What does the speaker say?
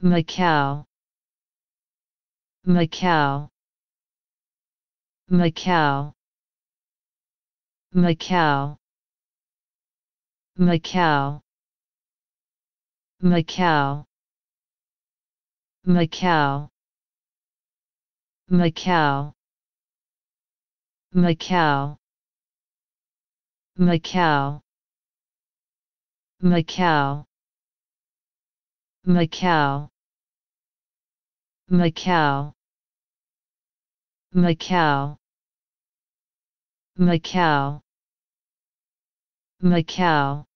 Macau Macau Macau Macau Macau Macau Macau Macau Macau Macau Macau Macau. Macau. Macau. Macau. Macau